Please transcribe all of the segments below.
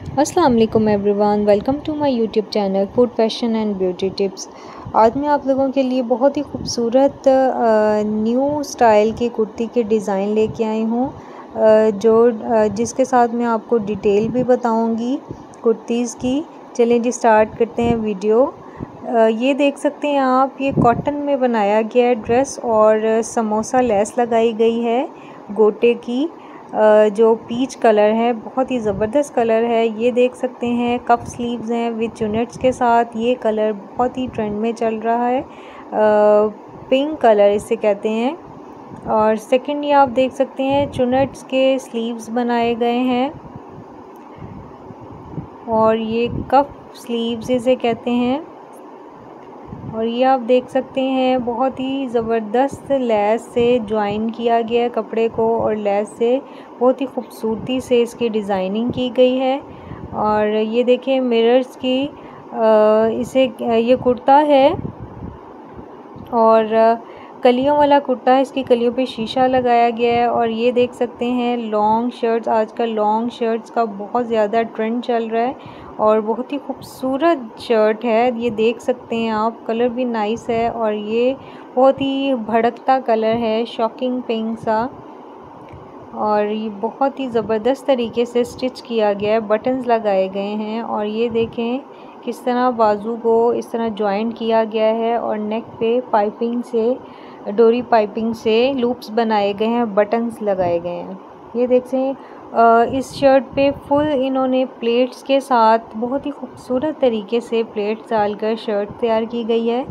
अस्सलाम वालेकुम everyone, welcome to my YouTube channel food, fashion and beauty tips. आज मैं आप लोगों के लिए बहुत ही खूबसूरत न्यू स्टाइल की कुर्ती के डिज़ाइन लेके आई हूँ जो जिसके साथ मैं आपको डिटेल भी बताऊँगी कुर्तीज़ की। चलें जी, स्टार्ट करते हैं वीडियो। ये देख सकते हैं आप, ये कॉटन में बनाया गया ड्रेस और समोसा लेस लगाई गई है गोटे की। जो पीच कलर है, बहुत ही ज़बरदस्त कलर है। ये देख सकते हैं कप स्लीव्स हैं विद चुनट्स के साथ। ये कलर बहुत ही ट्रेंड में चल रहा है। पिंक कलर इसे कहते हैं। और सेकंड ये आप देख सकते हैं चुनट्स के स्लीव्स बनाए गए हैं। और ये कप स्लीव्स इसे कहते हैं। और ये आप देख सकते हैं बहुत ही ज़बरदस्त लैस से ज्वाइन किया गया है कपड़े को और लैस से बहुत ही खूबसूरती से इसकी डिज़ाइनिंग की गई है। और ये देखें मिरर्स की आ, इसे ये कुर्ता है और कलियों वाला कुर्ता है, इसकी कलियों पे शीशा लगाया गया है और ये देख सकते हैं लॉन्ग शर्ट्स आजकल लॉन्ग शर्ट्स का बहुत ज़्यादा ट्रेंड चल रहा है और बहुत ही खूबसूरत शर्ट है, ये देख सकते हैं आप कलर भी नाइस है और ये बहुत ही भड़कता कलर है शॉकिंग पिंक सा और ये बहुत ही ज़बरदस्त तरीके से स्टिच किया गया है बटन्स लगाए गए हैं और ये देखें किस तरह बाजू को इस तरह जॉइंट किया गया है और नेक पे पाइपिंग से डोरी पाइपिंग से लूप्स बनाए गए हैं, बटन्स लगाए गए हैं। ये देख देखें इस शर्ट पे फुल इन्होंने प्लेट्स के साथ बहुत ही खूबसूरत तरीके से प्लेट्स डालकर शर्ट तैयार की गई है।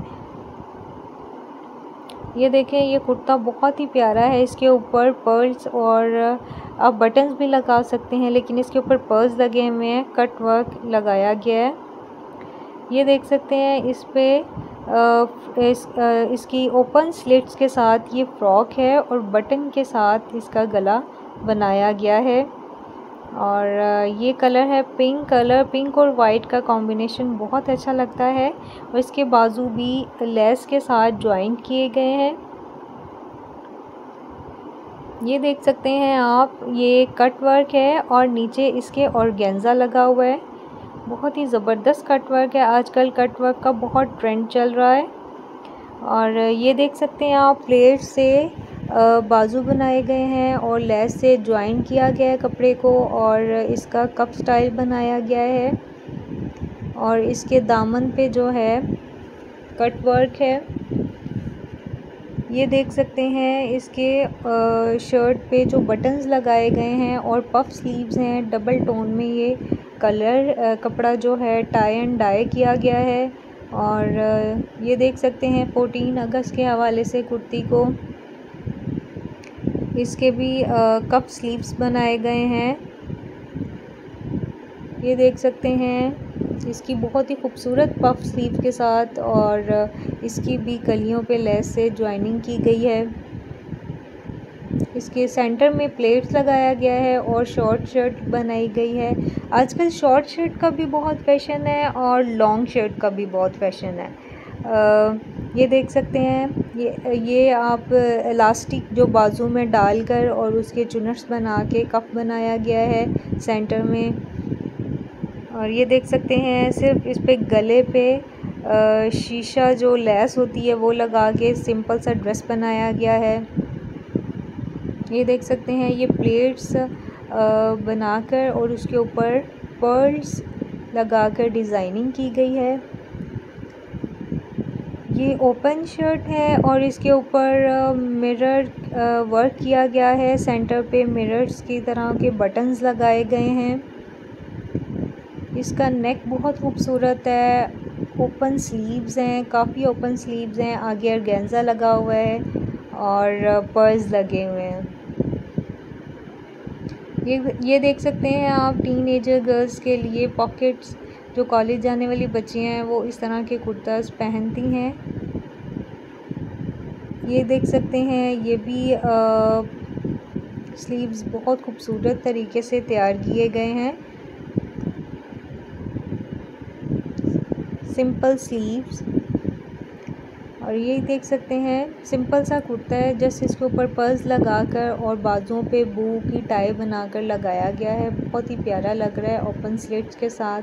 ये देखें, ये कुर्ता बहुत ही प्यारा है, इसके ऊपर पर्ल्स और, आप बटन्स भी लगा सकते हैं, लेकिन इसके ऊपर पर्ल्स लगे हुए हैं, कट वर्क लगाया गया है। ये देख सकते हैं, इस पर इस, इसकी ओपन स्लिट्स के साथ ये फ्रॉक है और बटन के साथ इसका गला बनाया गया है। और ये कलर है पिंक कलर पिंक और वाइट का कॉम्बिनेशन बहुत अच्छा लगता है। और इसके बाजू भी लेस के साथ ज्वाइंट किए गए हैं। ये देख सकते हैं आप ये कट वर्क है और नीचे इसके ऑर्गेन्जा लगा हुआ है। बहुत ही ज़बरदस्त कट वर्क है। आजकल कट वर्क का बहुत ट्रेंड चल रहा है। और ये देख सकते हैं आप प्लेट से बाजू बनाए गए हैं और लेस से ज्वाइन किया गया है कपड़े को और इसका कप स्टाइल बनाया गया है। और इसके दामन पे जो है कट वर्क है। ये देख सकते हैं, इसके शर्ट पे जो बटन्स लगाए गए हैं और पफ स्लीव्स हैं। डबल टोन में ये कलर कपड़ा जो है टाई एंड डाई किया गया है और ये देख सकते हैं फोर्टीन अगस्त के हवाले से कुर्ती को। इसके भी कप स्लीव्स बनाए गए हैं। ये देख सकते हैं इसकी बहुत ही खूबसूरत पफ स्लीव के साथ और इसकी भी कलियों पे लेस से ज्वाइनिंग की गई है। इसके सेंटर में प्लेट्स लगाया गया है और शॉर्ट शर्ट बनाई गई है। आजकल शॉर्ट शर्ट का भी बहुत फ़ैशन है और लॉन्ग शर्ट का भी बहुत फ़ैशन है। आ, ये देख सकते हैं ये ये आप इलास्टिक जो बाजू में डालकर और उसके चुनट्स बना के कप बनाया गया है सेंटर में। और ये देख सकते हैं सिर्फ़ इस पे गले पे आ, शीशा जो लेस होती है वो लगा के सिंपल सा ड्रेस बनाया गया है। ये देख सकते हैं ये प्लेट्स बनाकर और उसके ऊपर पर्ल्स लगाकर डिज़ाइनिंग की गई है। ये ओपन शर्ट है और इसके ऊपर मिरर वर्क किया गया है। सेंटर पे मिरर्स की तरह के बटन्स लगाए गए हैं। इसका नेक बहुत खूबसूरत है। ओपन स्लीव्स हैं, काफ़ी ओपन स्लीव्स हैं। आगे अर्गेंजा लगा हुआ है और पर्स लगे हुए हैं। ये ये देख सकते हैं आप टीन एजर गर्ल्स के लिए पॉकेट्स जो कॉलेज जाने वाली बच्चियाँ हैं, वो इस तरह के कुर्ताज पहनती हैं। ये देख सकते हैं, ये भी स्लीव्स बहुत खूबसूरत तरीके से तैयार किए गए हैं। सिंपल स्लीव्स और ये देख सकते हैं, सिंपल सा कुर्ता है, जस्ट इसके ऊपर पर्स लगाकर और बाजुओं पे बू की टाई बनाकर लगाया गया है। बहुत ही प्यारा लग रहा है ओपन स्लेट्स के साथ।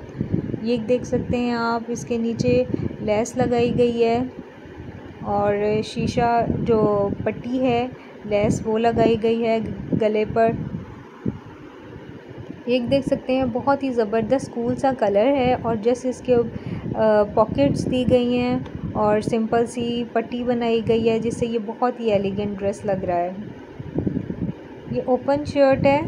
ये देख सकते हैं आप, इसके नीचे लेस लगाई गई है और शीशा जो पट्टी है, लेस वो लगाई गई है गले पर। एक देख सकते हैं, बहुत ही ज़बरदस्त कूल सा कलर है और जस्ट इसके पॉकेट्स दी गई हैं। और सिंपल सी पट्टी बनाई गई है जिससे ये बहुत ही एलिगेंट ड्रेस लग रहा है। ये ओपन शर्ट है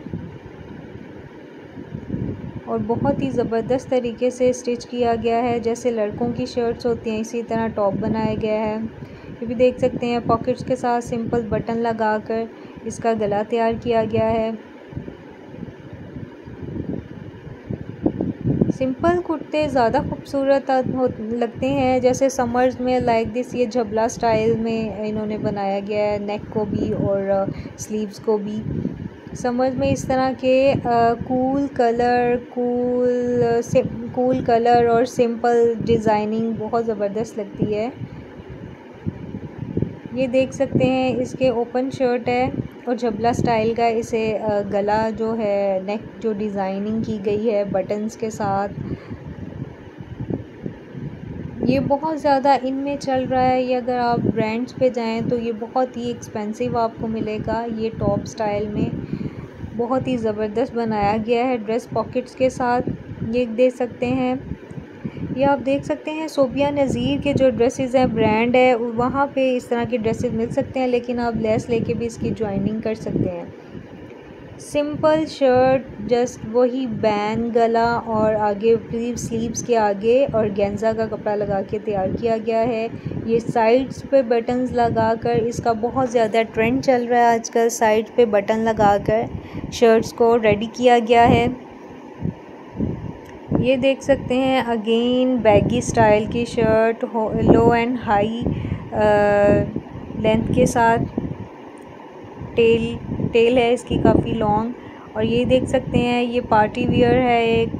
और बहुत ही ज़बरदस्त तरीके से स्टिच किया गया है, जैसे लड़कों की शर्ट्स होती हैं, इसी तरह टॉप बनाया गया है। ये भी देख सकते हैं पॉकेट्स के साथ सिंपल बटन लगाकर इसका गला तैयार किया गया है। सिंपल कुर्ते ज़्यादा खूबसूरत लगते हैं। जैसे समर्स में लाइक दिस ये झबला स्टाइल में इन्होंने बनाया गया है नेक को भी और स्लीव्स को भी। समर्स में इस तरह के cool colour cool cool colour और सिंपल डिज़ाइनिंग बहुत ज़बरदस्त लगती है। ये देख सकते हैं, इसके ओपन शर्ट है। और जबला स्टाइल का इसे गला जो है नेक जो डिज़ाइनिंग की गई है बटन्स के साथ, ये बहुत ज़्यादा इनमें चल रहा है। ये अगर आप ब्रांड्स पे जाएँ तो ये बहुत ही एक्सपेंसिव आपको मिलेगा। ये टॉप स्टाइल में बहुत ही ज़बरदस्त बनाया गया है। ड्रेस पॉकेट्स के साथ ये देख सकते हैं। ये आप देख सकते हैं सोबिया नज़ीर के जो ड्रेसेस हैं ब्रांड है, वहाँ पे इस तरह के ड्रेसेस मिल सकते हैं, लेकिन आप लेस लेके भी इसकी ज्वाइनिंग कर सकते हैं। सिंपल शर्ट जस्ट वही बैन गला और आगे स्लीव्स के आगे और गेंजा का कपड़ा लगा के तैयार किया गया है। ये साइड्स पे बटन्स लगाकर इसका बहुत ज़्यादा ट्रेंड चल रहा है आजकल साइड पे बटन लगाकर शर्ट्स को रेडी किया गया है। ये देख सकते हैं अगेन बैगी स्टाइल की शर्ट हो लो एंड हाई लेंथ के साथ टेल टेल है इसकी काफ़ी लॉन्ग और ये देख सकते हैं, ये पार्टी वियर है एक,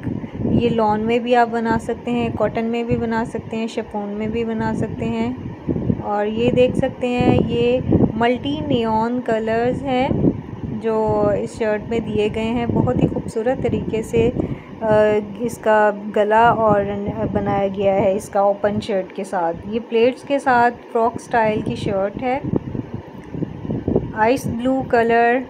ये लॉन में भी आप बना सकते हैं कॉटन में भी बना सकते हैं शेफोन में भी बना सकते हैं, और ये देख सकते हैं, ये मल्टी नियॉन कलर्स हैं, जो इस शर्ट में दिए गए हैं, बहुत ही खूबसूरत तरीके से इसका गला और बनाया गया है इसका ओपन शर्ट के साथ। ये प्लेट्स के साथ फ्रॉक स्टाइल की शर्ट है। Ice blue colour.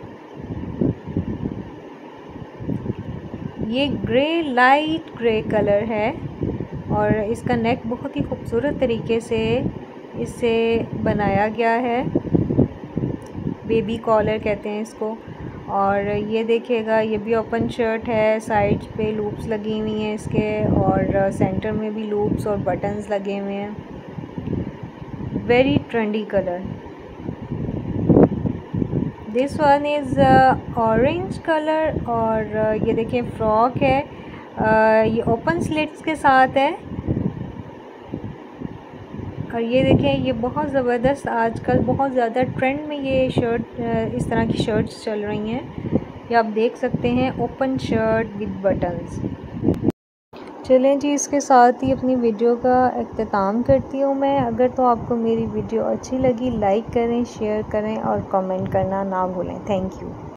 ये ग्रे, लाइट ग्रे कलर है और इसका नेक बहुत ही खूबसूरत तरीके से इसे बनाया गया है। बेबी कॉलर कहते हैं इसको। और ये देखिएगा ये भी ओपन शर्ट है साइड पे लूप्स लगी हुई हैं इसके और सेंटर में भी लूप्स और बटन्स लगे हुए हैं। Very trendy colour this one is orange colour और uh, ये देखिए फ्रॉक है। Uh, ये ओपन स्लिट्स के साथ है। और ये देखें, ये बहुत ज़बरदस्त आजकल बहुत ज़्यादा ट्रेंड में ये शर्ट इस तरह की शर्ट्स चल रही हैं। ये आप देख सकते हैं ओपन शर्ट विद बटन्स चलें जी, इसके साथ ही अपनी वीडियो का अख्ताम करती हूँ मैं। अगर तो आपको मेरी वीडियो अच्छी लगी लाइक करें शेयर करें और कमेंट करना ना भूलें। Thank you